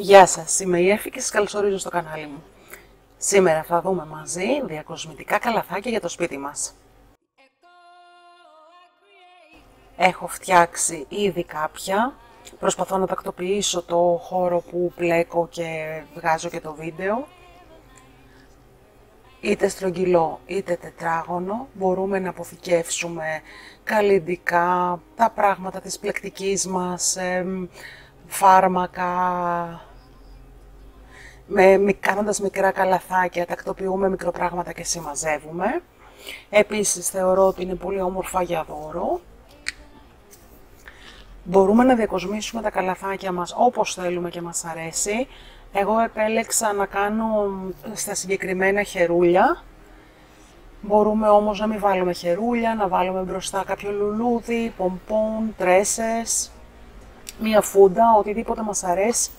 Γεια σας, είμαι η Εφη και σας καλωσορίζω στο κανάλι μου. Σήμερα θα δούμε μαζί διακοσμητικά καλαθάκια για το σπίτι μας. Έχω φτιάξει ήδη κάποια. Προσπαθώ να τακτοποιήσω το χώρο που πλέκω και βγάζω και το βίντεο. Είτε στρογγυλό είτε τετράγωνο μπορούμε να αποθηκεύσουμε καλλιντικά, τα πράγματα της πλεκτικής μας, φάρμακα, με, κάνοντας μικρά καλαθάκια, τακτοποιούμε μικροπράγματα και συμμαζεύουμε. Επίσης θεωρώ ότι είναι πολύ όμορφα για δώρο. Μπορούμε να διακοσμήσουμε τα καλαθάκια μας όπως θέλουμε και μας αρέσει. Εγώ επέλεξα να κάνω στα συγκεκριμένα χερούλια. Μπορούμε όμως να μην βάλουμε χερούλια, να βάλουμε μπροστά κάποιο λουλούδι, πομπόν, τρέσες, μία φούντα, οτιδήποτε μας αρέσει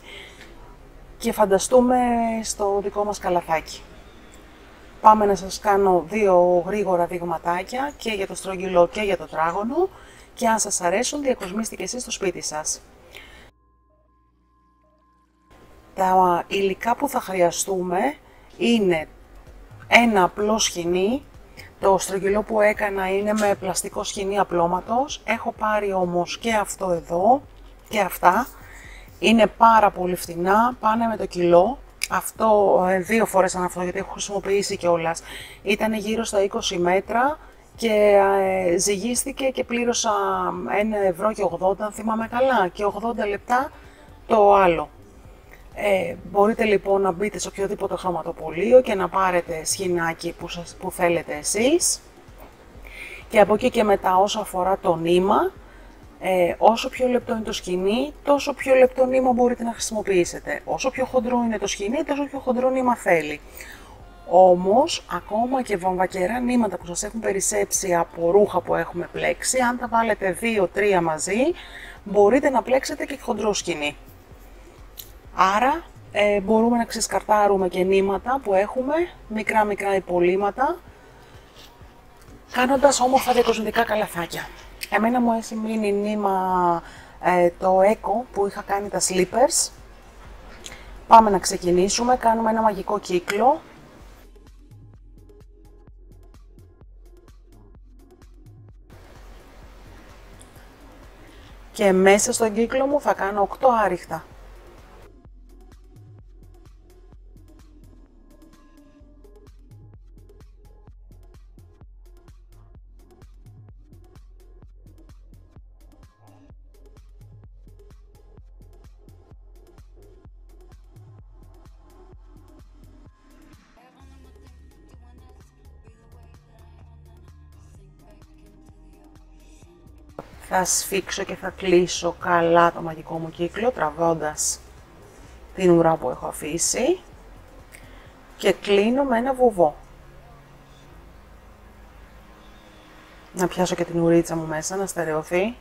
και φανταστούμε στο δικό μας καλαθάκι. Πάμε να σας κάνω δύο γρήγορα δειγματάκια και για το στρογγυλό και για το τράγωνο και αν σας αρέσουν διακοσμήστε και εσείς στο σπίτι σας. Τα υλικά που θα χρειαστούμε είναι ένα απλό σκηνή, το στρογγυλό που έκανα είναι με πλαστικό σκηνή απλώματος, έχω πάρει όμως και αυτό εδώ και αυτά, είναι πάρα πολύ φθηνά, πάνε με το κιλό. Αυτό ε, δύο φορές αν αυτό γιατί έχω χρησιμοποιήσει κιόλας. Ήταν γύρω στα 20 μέτρα και ε, ζυγίστηκε και πλήρωσα 1 ευρώ και 80 αν θυμάμαι καλά και 80 λεπτά το άλλο. Ε, μπορείτε λοιπόν να μπείτε σε οποιοδήποτε χρωματοπολείο και να πάρετε σχοινάκι που, σας, που θέλετε εσείς. Και από εκεί και μετά όσο αφορά το νήμα, ε, όσο πιο λεπτό είναι το σκηνή, τόσο πιο λεπτό νήμα μπορείτε να χρησιμοποιήσετε. Όσο πιο χοντρό είναι το σκηνή, τόσο πιο χοντρό νήμα θέλει. Όμως, ακόμα και βαμβακερά νήματα που σας έχουν περισσέψει από ρούχα που έχουμε πλέξει, αν τα βάλετε 2-3 μαζί, μπορείτε να πλέξετε και χοντρό σκηνή. Άρα, ε, μπορούμε να ξεσκαρτάρουμε και νήματα που έχουμε, μικρά μικρά υπολείμματα, κάνοντας όμορφα διακοσμητικά καλαθάκια. Εμένα μου έχει μείνει νήμα ε, το Eco που είχα κάνει τα slippers. Πάμε να ξεκινήσουμε, κάνουμε ένα μαγικό κύκλο. Και μέσα στον κύκλο μου θα κάνω 8 άριχτα. Θα σφίξω και θα κλείσω καλά το μαγικό μου κύκλο τραβώντας την ουρά που έχω αφήσει και κλείνω με ένα βουβό. Να πιάσω και την ουρίτσα μου μέσα να στερεωθεί.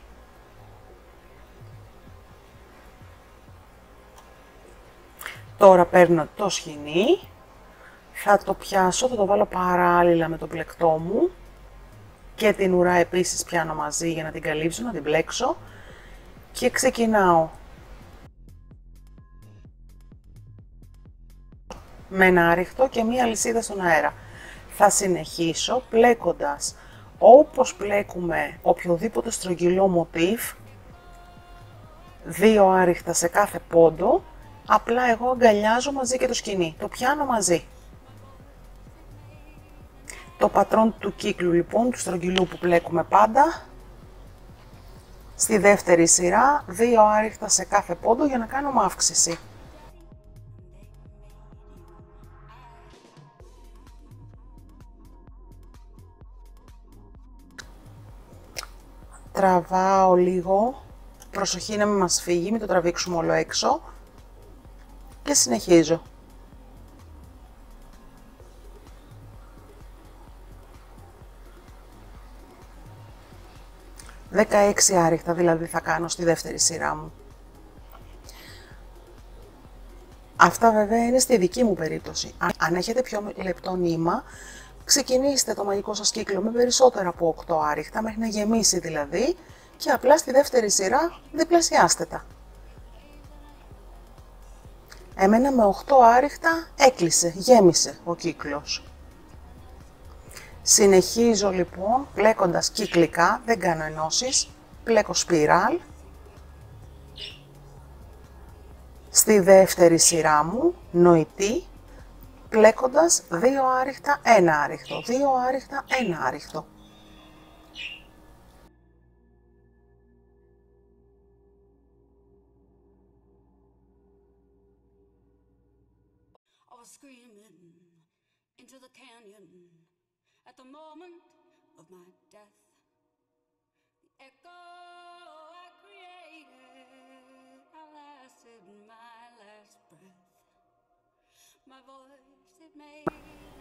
Τώρα παίρνω το σχοινί, θα το πιάσω, θα το βάλω παράλληλα με το πλεκτό μου και την ουρά επίσης πιάνω μαζί για να την καλύψω, να την μπλέξω και ξεκινάω με ένα άριχτο και μία λυσίδα στον αέρα. Θα συνεχίσω πλέκοντας όπως πλέκουμε οποιοδήποτε στρογγυλό μοτίβ, δύο άριχτα σε κάθε πόντο, απλά εγώ αγκαλιάζω μαζί και το σκηνή, το πιάνω μαζί. Το πατρόν του κύκλου λοιπόν, του στρογγυλού που πλέκουμε πάντα. Στη δεύτερη σειρά, δύο άριχτα σε κάθε πόντο για να κάνουμε αύξηση. Τραβάω λίγο, προσοχή να μην μας φύγει, μην το τραβήξουμε όλο έξω και συνεχίζω. 16 άριχτα δηλαδή θα κάνω στη δεύτερη σειρά μου. Αυτά βέβαια είναι στη δική μου περίπτωση. Αν έχετε πιο λεπτό νήμα, ξεκινήστε το μαγικό σας κύκλο με περισσότερα από 8 άριχτα, μέχρι να γεμίσει δηλαδή, και απλά στη δεύτερη σειρά διπλασιάστε τα. Εμένα με 8 άριχτα έκλεισε, γέμισε ο κύκλος. Συνεχίζω λοιπόν πλέκοντας κυκλικά, δεν κάνω ενώσεις, πλέκω σπιράλ. Στη δεύτερη σειρά μου, νοητή, πλέκοντας δύο άριχτα, ένα άριχτο, δύο άριχτα, ένα άριχτο. The moment of my death. The echo I created, I lasted my last breath. My voice it made.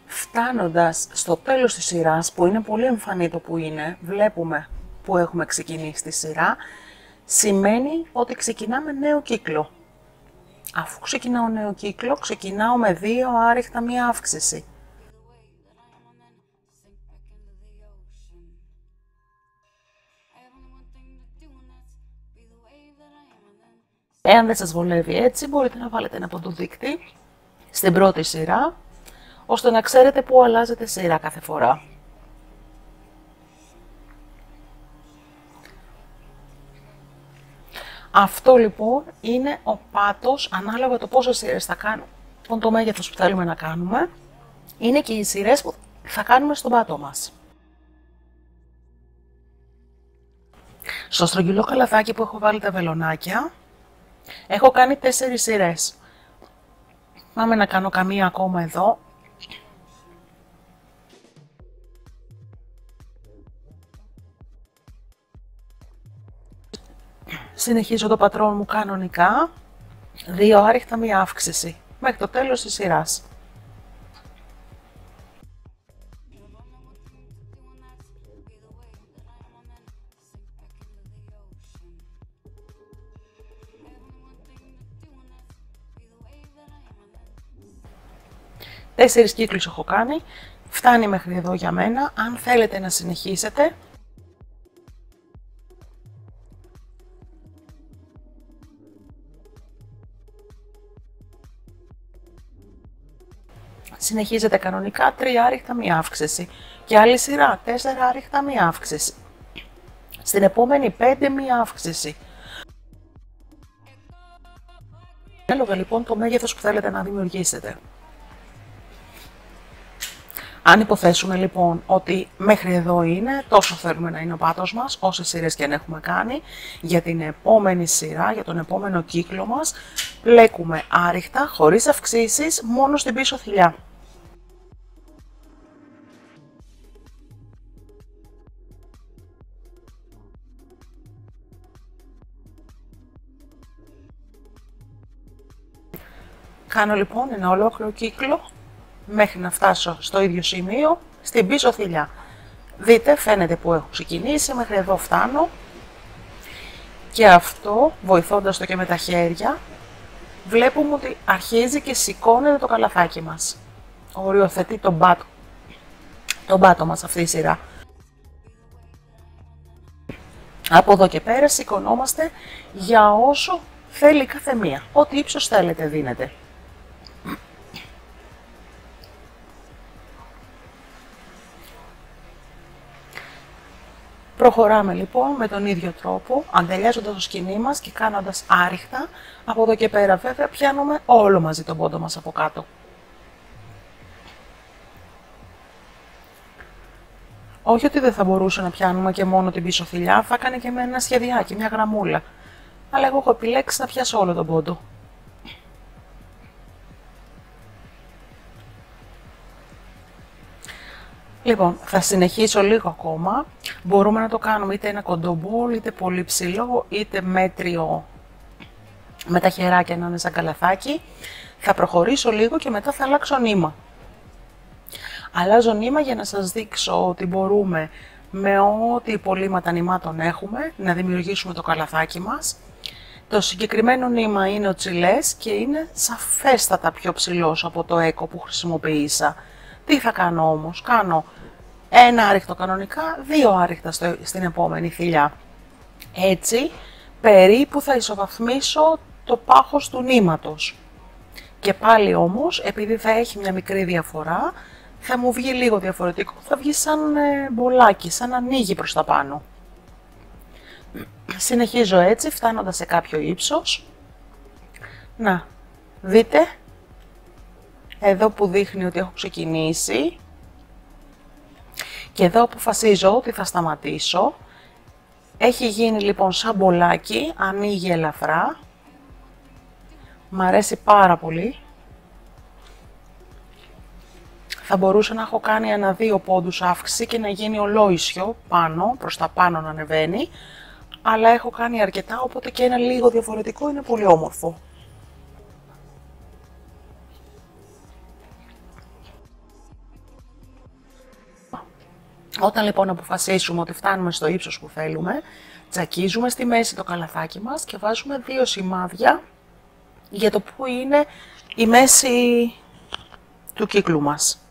Φτάνοντας στο τέλος της σειράς, που είναι πολύ εμφανή το που είναι, βλέπουμε που έχουμε ξεκινήσει τη σειρά, σημαίνει ότι ξεκινάμε νέο κύκλο. Αφού ξεκινάω νέο κύκλο, ξεκινάω με δύο άριχτα μία αύξηση. Εάν δεν σας βολεύει έτσι, μπορείτε να βάλετε ένα ποντοδείκτη στην πρώτη σειρά, ώστε να ξέρετε πού αλλάζετε σειρά κάθε φορά. Αυτό λοιπόν είναι ο πάτος, ανάλογα το πόσο σειρές θα κάνουμε, λοιπόν το μέγεθος που θέλουμε να κάνουμε, είναι και οι σειρές που θα κάνουμε στον πάτο μας. Στο στρογγυλό καλαθάκι που έχω βάλει τα βελονάκια, Έχω κάνει τέσσερις σειρές. Πάμε να κάνω καμία ακόμα εδώ. Συνεχίζω το πατρόν μου κανονικά. Δύο άριχτα μία αύξηση. Μέχρι το τέλος της σειράς. Τέσσερις κύκλους έχω κάνει. Φτάνει μέχρι εδώ για μένα. Αν θέλετε να συνεχίσετε, συνεχίζετε κανονικά τρία άριχτα μία αύξηση και άλλη σειρά τέσσερα άριχτα μία αύξηση. Στην επόμενη πέντε μία αύξηση. Έλογα λοιπόν το μέγεθος που θέλετε να δημιουργήσετε. Αν υποθέσουμε λοιπόν ότι μέχρι εδώ είναι, τόσο θέλουμε να είναι ο πάτος μας, όσες σειρές και αν έχουμε κάνει, για την επόμενη σειρά, για τον επόμενο κύκλο μας, πλέκουμε άριχτα, χωρίς αυξήσεις, μόνο στην πίσω θηλιά. Κάνω λοιπόν ένα ολόκληρο κύκλο μέχρι να φτάσω στο ίδιο σημείο, στην πίσω θηλιά. Δείτε, φαίνεται που έχω ξεκινήσει, μέχρι εδώ φτάνω. Και αυτό, βοηθώντας το και με τα χέρια, βλέπουμε ότι αρχίζει και σηκώνεται το καλαθάκι μας. Οριοθετεί τον πάτο, τον πάτο μας αυτή η σειρά. Από εδώ και πέρα σηκωνόμαστε για όσο θέλει κάθε μία. Ό,τι ύψος θέλετε δίνετε. Προχωράμε λοιπόν με τον ίδιο τρόπο, αγκαλιάζοντας το σκηνή μας και κάνοντας άριχτα. Από εδώ και πέρα βέβαια πιάνουμε όλο μαζί τον πόντο μας από κάτω. Όχι ότι δεν θα μπορούσε να πιάνουμε και μόνο την πίσω θηλιά, θα έκανε και με ένα σχεδιάκι, μια γραμμούλα. Αλλά εγώ έχω επιλέξει να πιάσω όλο τον πόντο. Λοιπόν, θα συνεχίσω λίγο ακόμα. Μπορούμε να το κάνουμε είτε ένα κοντομπόλ, είτε πολύ ψηλό, είτε μέτριο με τα χεράκια να είναι σαν καλαθάκι. Θα προχωρήσω λίγο και μετά θα αλλάξω νήμα. Αλλάζω νήμα για να σας δείξω ότι μπορούμε με ό,τι υπολείμματα νημάτων έχουμε να δημιουργήσουμε το καλαθάκι μας. Το συγκεκριμένο νήμα είναι ο τσιλές και είναι σαφέστατα πιο ψηλός από το έκο που χρησιμοποίησα. Τι θα κάνω όμως, κάνω ένα άριχτο κανονικά, δύο άριχτα στην επόμενη θηλιά. Έτσι, περίπου θα ισοβαθμίσω το πάχος του νήματος. Και πάλι όμως, επειδή θα έχει μια μικρή διαφορά, θα μου βγει λίγο διαφορετικό, θα βγει σαν ε, μπολάκι, σαν ανοίγει προς τα πάνω. Συνεχίζω έτσι, φτάνοντας σε κάποιο ύψος. Να, δείτε, εδώ που δείχνει ότι έχω ξεκινήσει. Και εδώ αποφασίζω ότι θα σταματήσω. Έχει γίνει λοιπόν σαν μπολάκι, ανοίγει ελαφρά. Μ' αρέσει πάρα πολύ. Θα μπορούσα να έχω κάνει ένα δύο πόντους αύξηση και να γίνει ολόισιο πάνω, προς τα πάνω να ανεβαίνει. Αλλά έχω κάνει αρκετά, οπότε και ένα λίγο διαφορετικό είναι πολύ όμορφο. Όταν λοιπόν αποφασίσουμε ότι φτάνουμε στο ύψος που θέλουμε, τσακίζουμε στη μέση το καλαθάκι μας και βάζουμε δύο σημάδια για το που είναι η μέση του κύκλου μας.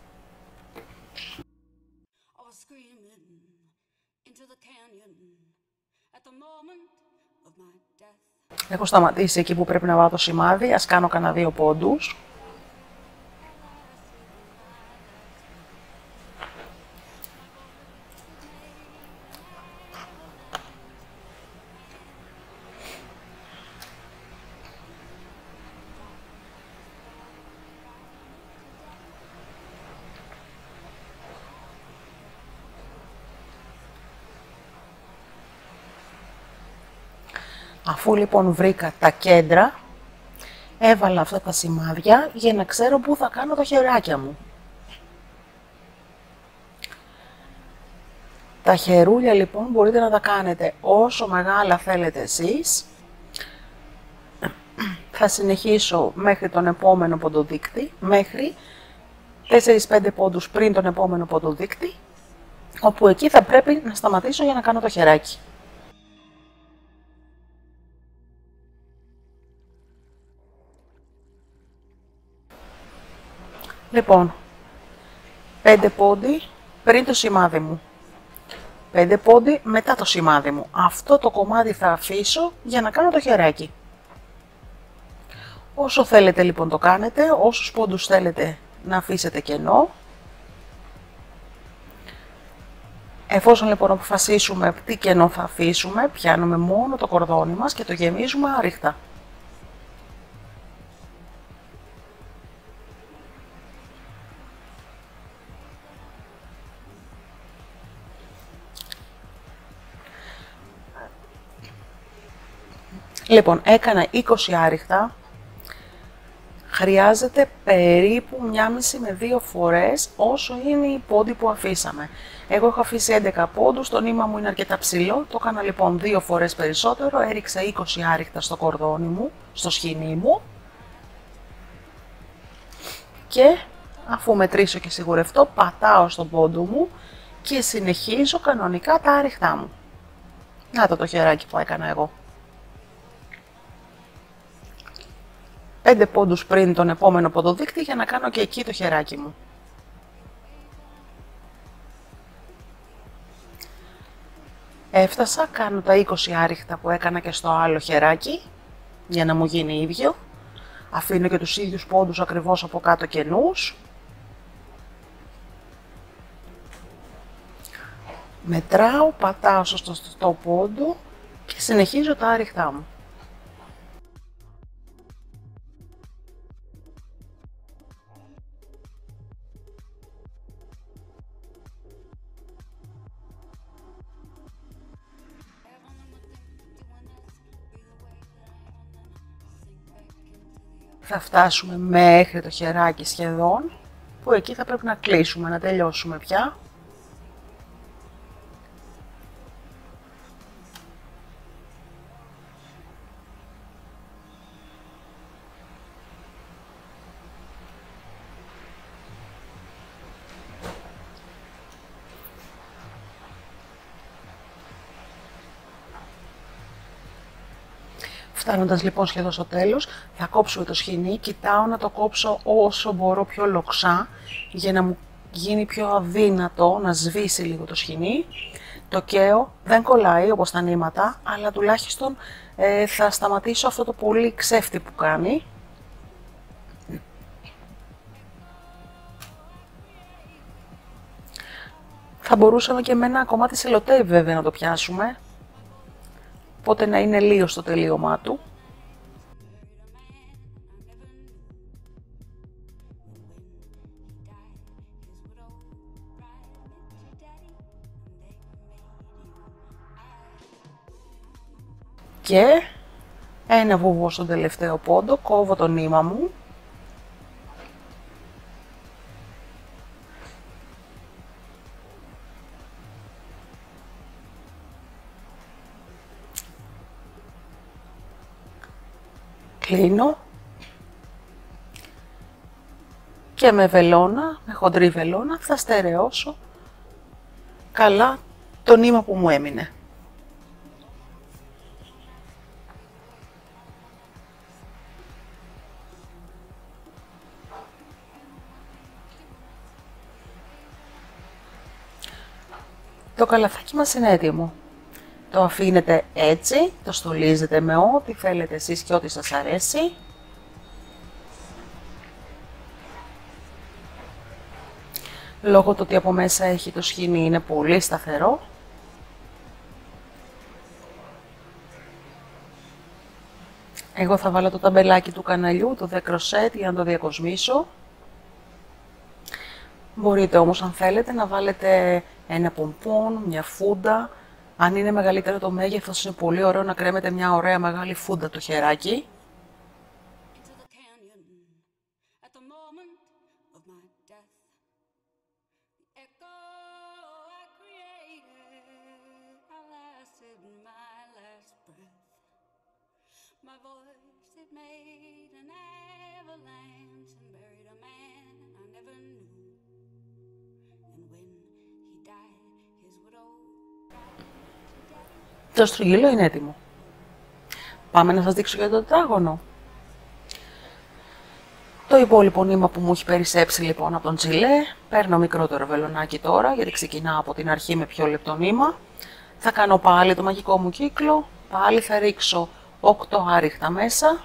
Έχω σταματήσει εκεί που πρέπει να βάλω το σημάδι, ας κάνω κανένα δύο πόντους. Αφού λοιπόν βρήκα τα κέντρα, έβαλα αυτά τα σημάδια για να ξέρω πού θα κάνω τα χεράκια μου. Τα χερούλια λοιπόν μπορείτε να τα κάνετε όσο μεγάλα θέλετε εσείς. Θα συνεχίσω μέχρι τον επόμενο ποντοδείκτη, μέχρι 4-5 πόντους πριν τον επόμενο ποντοδείκτη, όπου εκεί θα πρέπει να σταματήσω για να κάνω το χεράκι. Λοιπόν, 5 πόντι πριν το σημάδι μου. 5 πόντι μετά το σημάδι μου. Αυτό το κομμάτι θα αφήσω για να κάνω το χεράκι. Όσο θέλετε λοιπόν το κάνετε, όσους πόντους θέλετε να αφήσετε κενό. Εφόσον λοιπόν αποφασίσουμε τι κενό θα αφήσουμε, πιάνουμε μόνο το κορδόνι μας και το γεμίζουμε άριχτα. Λοιπόν, έκανα 20 άριχτα. Χρειάζεται περίπου μια μισή με δύο φορές όσο είναι η πόντι που αφήσαμε. Εγώ έχω αφήσει 11 πόντους, το νήμα μου είναι αρκετά ψηλό. Το έκανα λοιπόν δύο φορές περισσότερο, έριξα 20 άριχτα στο κορδόνι μου, στο σχοινί μου. Και αφού μετρήσω και σιγουρευτώ, πατάω στον πόντο μου και συνεχίζω κανονικά τα άριχτά μου. Να το το χεράκι που έκανα εγώ. 5 πόντους πριν τον επόμενο ποδοδείκτη για να κάνω και εκεί το χεράκι μου. Έφτασα, κάνω τα 20 άριχτα που έκανα και στο άλλο χεράκι για να μου γίνει ίδιο. Αφήνω και τους ίδιους πόντους ακριβώς από κάτω κενούς. Μετράω, πατάω στο σωστό πόντο και συνεχίζω τα άριχτά μου. Θα φτάσουμε μέχρι το χεράκι σχεδόν, που εκεί θα πρέπει να κλείσουμε, να τελειώσουμε πια. Φτάνοντας λοιπόν σχεδόν στο τέλος θα κόψουμε το σχοινί, κοιτάω να το κόψω όσο μπορώ πιο λοξά, για να μου γίνει πιο αδύνατο να σβήσει λίγο το σχοινί. Το καίο δεν κολλάει όπως τα νήματα, αλλά τουλάχιστον ε, θα σταματήσω αυτό το πολύ ξέφτη που κάνει. Θα μπορούσαμε και με ένα κομμάτι σελοτέιπ βέβαια να το πιάσουμε, Οπότε να είναι λίγο στο τελείωμά του. Και ένα βουβό στον τελευταίο πόντο, κόβω το νήμα μου κλείνω και με βελόνα, με χοντρή βελόνα, θα στερεώσω καλά το νήμα που μου έμεινε. Το καλαθάκι μας είναι έτοιμο. Το αφήνετε έτσι, το στολίζετε με ό,τι θέλετε εσείς και ό,τι σας αρέσει. Λόγω του ότι από μέσα έχει το σχοινί είναι πολύ σταθερό. Εγώ θα βάλω το ταμπελάκι του καναλιού, το δεκροσέτ για να το διακοσμήσω. Μπορείτε όμως αν θέλετε να βάλετε ένα πομπόν, μια φούντα, αν είναι μεγαλύτερο το μέγεθος, είναι πολύ ωραίο να κρέμετε μια ωραία μεγάλη φούντα το χεράκι. Το στρογγυλό είναι έτοιμο. Πάμε να σας δείξω για το τετράγωνο. Το υπόλοιπο νήμα που μου έχει περισσέψει λοιπόν από τον τσιλέ, παίρνω μικρότερο βελονάκι τώρα, γιατί ξεκινάω από την αρχή με πιο λεπτό νήμα. Θα κάνω πάλι το μαγικό μου κύκλο, πάλι θα ρίξω 8 άριχτα μέσα.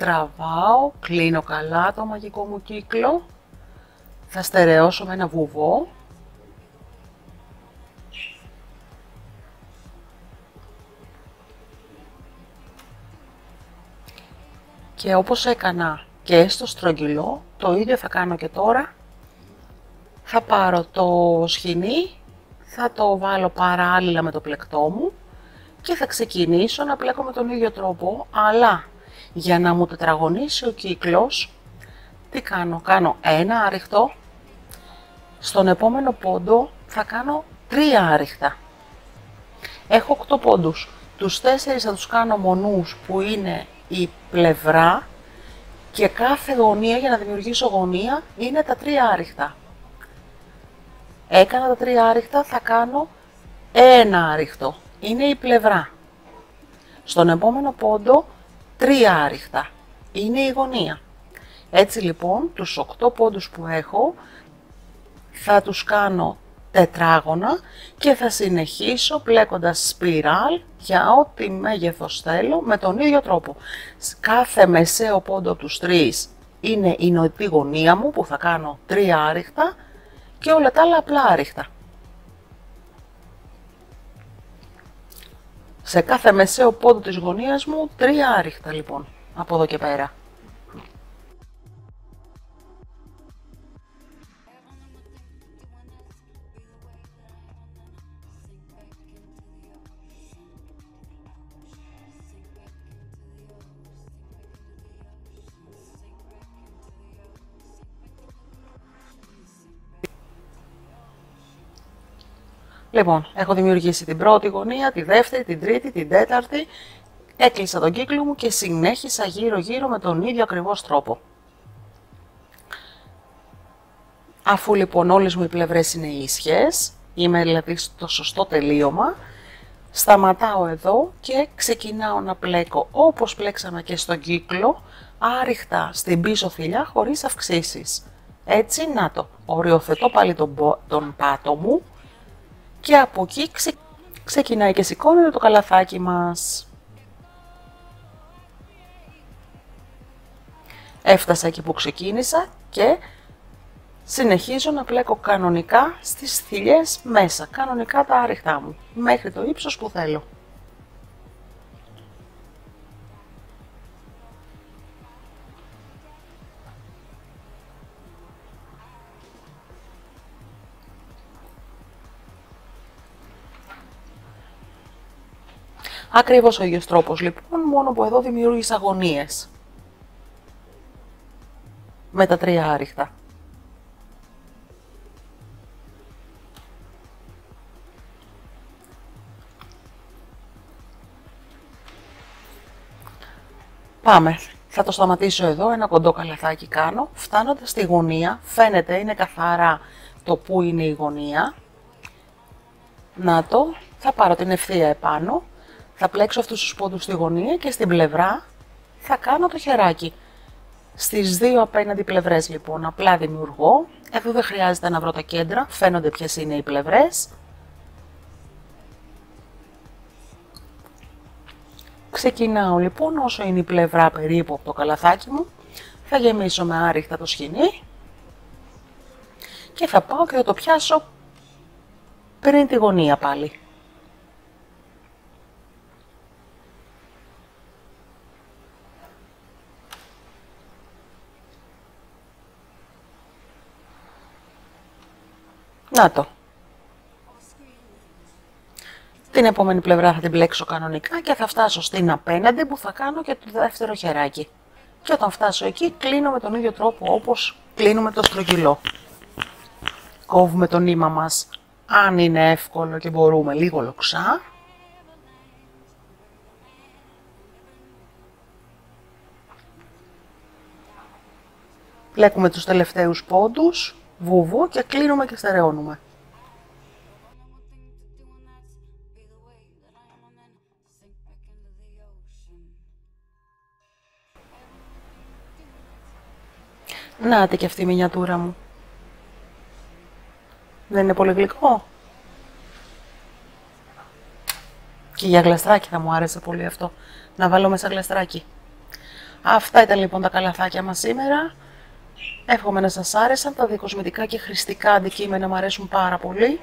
Τραβάω, κλείνω καλά το μαγικό μου κύκλο, θα στερεώσω με ένα βουβό. Και όπως έκανα και στο στρογγυλό, το ίδιο θα κάνω και τώρα. Θα πάρω το σχοινί, θα το βάλω παράλληλα με το πλεκτό μου και θα ξεκινήσω να πλέκω με τον ίδιο τρόπο, αλλά για να μου τετραγωνίσει ο κύκλος, τι κάνω, κάνω ένα άριχτο, στον επόμενο πόντο θα κάνω τρία άριχτα. Έχω 8 πόντους, τους 4 θα τους κάνω μονούς που είναι η πλευρά και κάθε γωνία για να δημιουργήσω γωνία είναι τα τρία άριχτα. Έκανα τα τρία άριχτα, θα κάνω ένα άριχτο, είναι η πλευρά. Στον επόμενο πόντο τρία άριχτα. Είναι η γωνία. Έτσι λοιπόν, τους 8 πόντους που έχω, θα τους κάνω τετράγωνα και θα συνεχίσω πλέκοντας σπιράλ για ό,τι μέγεθος θέλω με τον ίδιο τρόπο. Κάθε μεσαίο πόντο από τους τρεις είναι η νοητή γωνία μου που θα κάνω τρία άριχτα και όλα τα άλλα απλά άριχτα. Σε κάθε μεσαίο πόντο της γωνίας μου τρία άριχτα λοιπόν από εδώ και πέρα. Λοιπόν, έχω δημιουργήσει την πρώτη γωνία, τη δεύτερη, την τρίτη, την τέταρτη. Έκλεισα τον κύκλο μου και συνέχισα γύρω γύρω με τον ίδιο ακριβώς τρόπο. Αφού λοιπόν όλες μου οι πλευρές είναι ίσχυες, είμαι δηλαδή στο σωστό τελείωμα, σταματάω εδώ και ξεκινάω να πλέκω όπως πλέξαμε και στον κύκλο, άριχτα στην πίσω θηλιά χωρίς αυξήσεις. Έτσι, να το, οριοθετώ πάλι τον, τον πάτο μου και από εκεί ξεκινάει και σηκώνεται το καλαθάκι μας. Έφτασα εκεί που ξεκίνησα και συνεχίζω να πλέκω κανονικά στις θηλιές μέσα, κανονικά τα άριχτά μου, μέχρι το ύψος που θέλω. Ακριβώς ο ίδιος τρόπος λοιπόν, μόνο που εδώ δημιούργησα αγωνίες. Με τα τρία άριχτα. Πάμε. Θα το σταματήσω εδώ, ένα κοντό καλαθάκι κάνω. Φτάνοντας στη γωνία, φαίνεται, είναι καθαρά το που είναι η γωνία. Να το, θα πάρω την ευθεία επάνω θα πλέξω αυτούς τους πόντους στη γωνία και στην πλευρά θα κάνω το χεράκι. Στις δύο απέναντι πλευρές λοιπόν απλά δημιουργώ. Εδώ δεν χρειάζεται να βρω τα κέντρα, φαίνονται ποιες είναι οι πλευρές. Ξεκινάω λοιπόν όσο είναι η πλευρά περίπου από το καλαθάκι μου. Θα γεμίσω με άριχτα το σκηνή. Και θα πάω και θα το πιάσω πριν τη γωνία πάλι. Να το. Την επόμενη πλευρά θα την πλέξω κανονικά και θα φτάσω στην απέναντι που θα κάνω και το δεύτερο χεράκι. Και όταν φτάσω εκεί κλείνω με τον ίδιο τρόπο όπως κλείνουμε το στρογγυλό. Κόβουμε το νήμα μας αν είναι εύκολο και μπορούμε λίγο λοξά. Πλέκουμε τους τελευταίους πόντους βούβο και κλείνουμε και στερεώνουμε. Νάτε και αυτή η μινιατούρα μου. Δεν είναι πολύ γλυκό. Και για γλαστράκι θα μου άρεσε πολύ αυτό. Να βάλω μέσα γλαστράκι. Αυτά ήταν λοιπόν τα καλαθάκια μας σήμερα. Εύχομαι να σας άρεσαν, τα δικοσμητικά και χρηστικά αντικείμενα μου αρέσουν πάρα πολύ.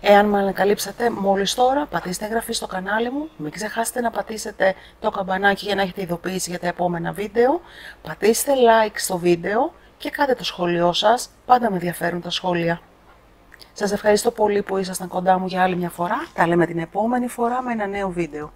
Εάν με ανακαλύψατε μόλις τώρα, πατήστε εγγραφή στο κανάλι μου, μην ξεχάσετε να πατήσετε το καμπανάκι για να έχετε ειδοποίηση για τα επόμενα βίντεο, πατήστε like στο βίντεο και κάντε το σχόλιο σας, πάντα με ενδιαφέρουν τα σχόλια. Σας ευχαριστώ πολύ που ήσασταν κοντά μου για άλλη μια φορά, τα λέμε την επόμενη φορά με ένα νέο βίντεο.